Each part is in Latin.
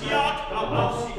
Jagd am Aufsicht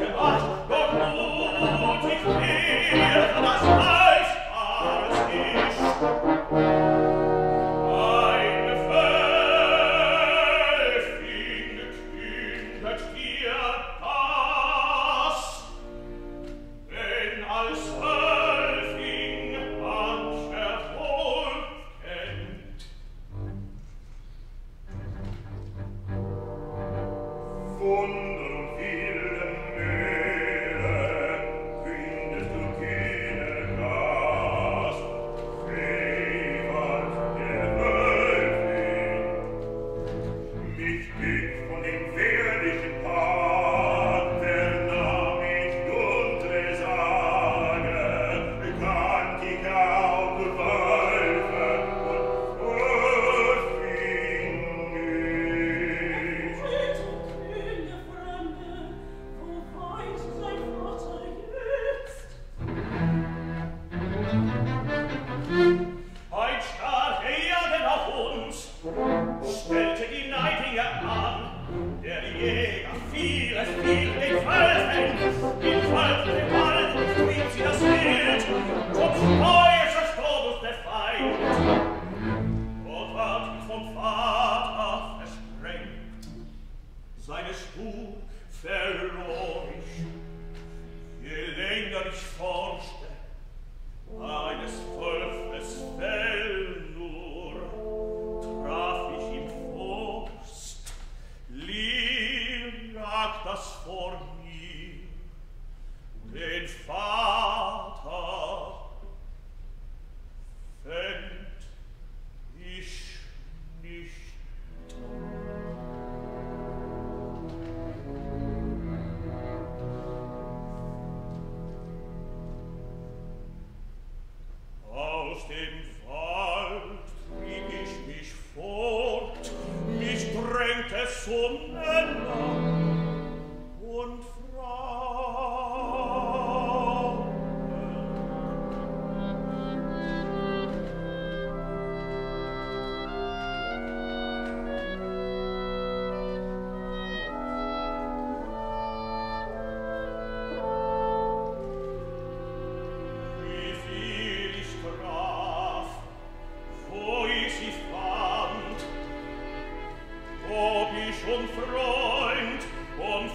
um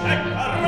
Stecker!